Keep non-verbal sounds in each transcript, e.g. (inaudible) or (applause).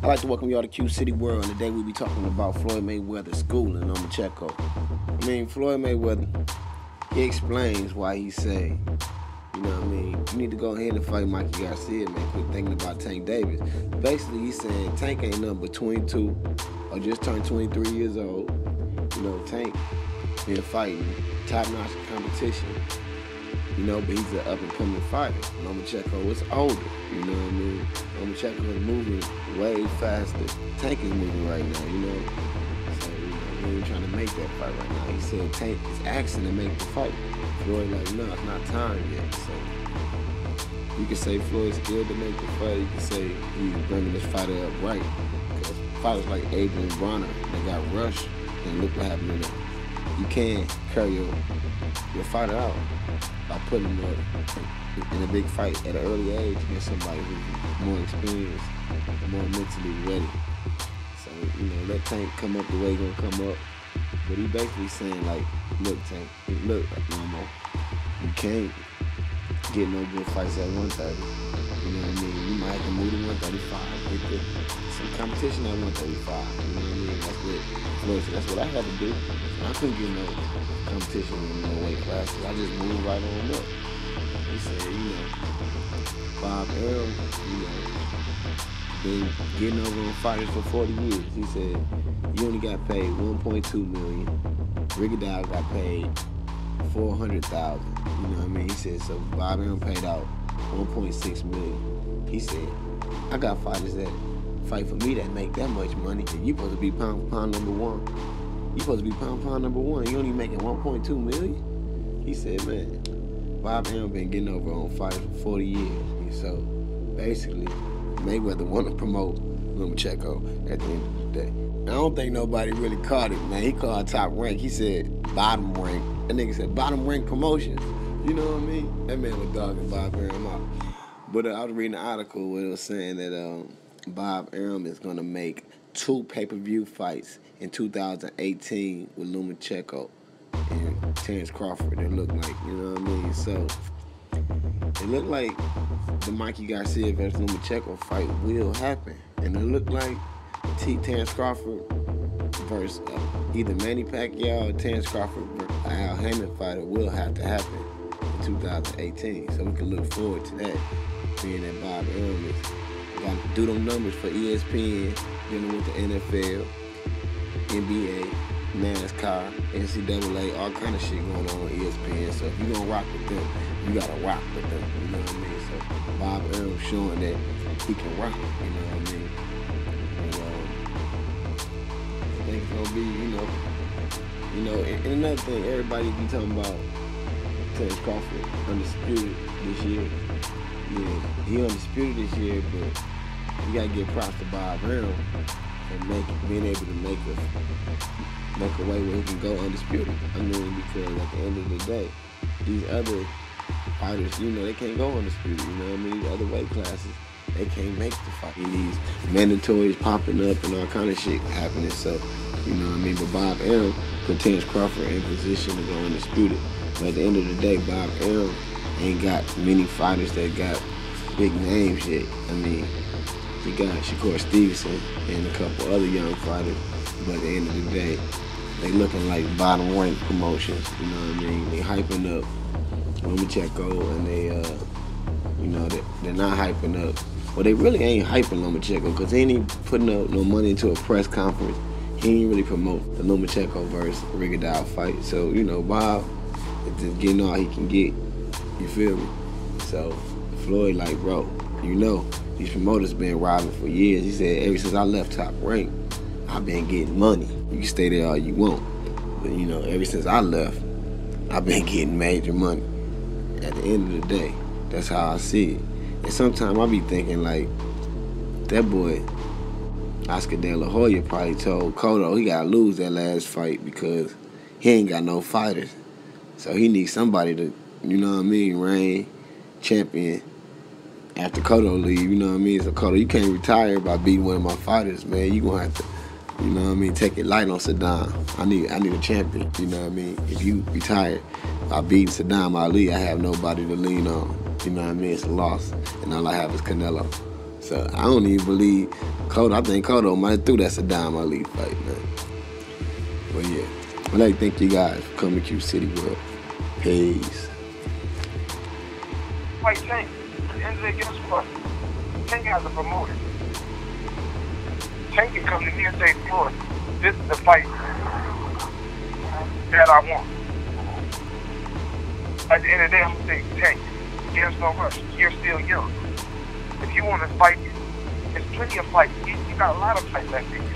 I'd like to welcome y'all to Q City World. And today we'll be talking about Floyd Mayweather schooling Lomachenko. I mean, Floyd Mayweather, he explains why he say, you know what I mean, you need to go ahead and fight Mikey Garcia, man. Quit thinking about Tank Davis. Basically, he's saying Tank ain't nothing but 22 or just turned 23 years old. You know, Tank been fighting top-notch competition you know, but he's an up and coming fighter. Lomachenko is older, you know what I mean? Lomachenko is moving way faster. Tank is moving right now, you know? So, you know, ain't trying to make that fight right now. He said Tank is asking to make the fight. Floyd like, no, it's not time yet. So you can say Floyd's scared to make the fight. You can say he's bringing this fighter up right. Fighters like Adrian Broner, they got rushed, and look what happened to them. You can't carry your, your fighter out by putting him in a big fight at an early age against somebody who's more experienced, more mentally ready. So, you know, let Tank come up the way he's gonna come up. But he basically saying like, look, Tank, look, Momo, you can't get no good fights at 130. 135, get the, some competition at 135. You know what I mean? That's what said. That's what I had to do. I couldn't get no competition in no weight classes. I just moved right on up. He said, you know, Bob Arum, you know, been getting over on fighters for 40 years. He said, you only got paid 1.2 million. Rigondeaux got paid 400,000. You know what I mean? He said, so Bob Arum paid out 1.6 million. He said, I got fighters that fight for me that make that much money. And you supposed to be pound for pound number one. You supposed to be pound for pound number one. You only making 1.2 million? He said, man, Bob Arum been getting over on fighters for 40 years. And so basically, Mayweather want to promote Lomachenko at the end of the day. I don't think nobody really caught it, man. He called top rank. He said bottom rank. That nigga said bottom rank promotions. You know what I mean? That man was dogging Bob Arum out. But uh, I was reading an article where it was saying that um, Bob Arum is going to make two pay-per-view fights in 2018 with Lomachenko and Terrence Crawford. It looked like, you know what I mean? So it looked like the Mikey Garcia versus Lomachenko fight will happen, and it looked like T. Terrence Crawford versus uh, either Manny Pacquiao or Terrence Crawford versus Al Haymon fighter will have to happen in 2018. So we can look forward to that, being that Bob Arum is got to do them numbers for ESPN, dealing with the NFL, NBA, NASCAR, NCAA, all kind of shit going on E ESPN. So if you're gonna rock with them, you gotta rock with them. You know what I mean? So Bob Arum showing that he can rock. You know what I mean? And, um, I think it's gonna be, you know, you know. And, and another thing, everybody be talking about Terrence Crawford undisputed this year. Yeah, he undisputed this year, but you gotta give props to Bob Arum for making, being able to make a make a way where he can go undisputed. I mean, because at the end of the day, these other fighters, you know, they can't go undisputed. You know what I mean? These other weight classes, they can't make the fight. And these mandatories popping up and all kind of shit happening. So, you know what I mean? But Bob Arum put Terrence Crawford in position to go undisputed. But at the end of the day, Bob Arum ain't got many fighters that got big names yet. I mean, you got Shakur Stevenson and a couple other young fighters. But at the end of the day, they looking like bottom rank promotions. You know what I mean? They hyping up Lomachenko and they, uh, you know, they, they're not hyping up. Well, they really ain't hyping Lomachenko because he ain't even putting up no money into a press conference. He ain't really promote the Lomachenko versus Rigondeaux fight. So, you know, Bob is just getting all he can get. You feel me? So, Floyd like, bro, you know, these promoters been robbing for years. He said, ever since I left Top Rank, I've been getting money. You can stay there all you want. But, you know, ever since I left, I've been (laughs) getting major money. At the end of the day, that's how I see it. And sometimes I be thinking like, that boy, Oscar De La Hoya probably told Cotto oh, he gotta lose that last fight because he ain't got no fighters. So he needs somebody to, you know what I mean, reign champion after Cotto leave, you know what I mean? So Cotto, you can't retire by beating one of my fighters, man. You gonna have to, you know what I mean, take it light on Saddam. I need I need a champion, you know what I mean? If you retire by beating Saddam Ali, I have nobody to lean on. You know what I mean? It's a loss. And all I have is Canelo. So I don't even believe Cotto. I think Cotto might have that Saddam Ali fight, man. But yeah, I'd like to thank you guys for coming to City World. Peace. Fight Tank. At the end of the day, guess what? Tank has a promoter. Tank can come to me and say, Floyd, this is the fight that I want. At the end of the day, I'm going to say, Tank, there's no rush. You're still young. If you want to fight, there's plenty of fights. You, you got a lot of fights left in you.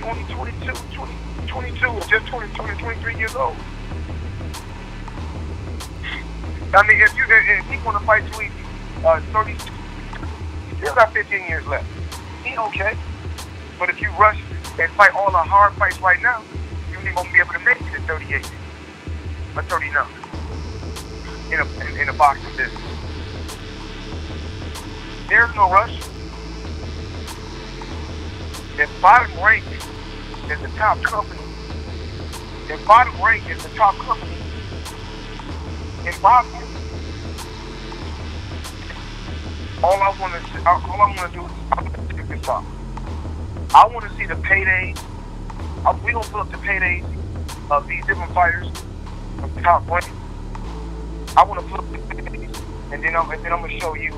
You're only 22, 20, 22, just 20, 20, 23 years old. I mean, if you if he want to fight you, uh, 30, he got 15 years left. He okay. But if you rush and fight all the hard fights right now, you ain't gonna be able to make it at 38 or 39 in a in, in a boxing business. There's no rush. If bottom rank is the top company, if bottom rank is the top company in boxing, all I want to all I want to do is I this up. I want to see the paydays. I, we gonna put up the paydays of these different fighters from top rank. I want to put up the paydays, and then I'm and then I'm gonna show you.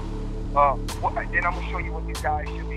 Uh, what, then I'm gonna show you what these guys should be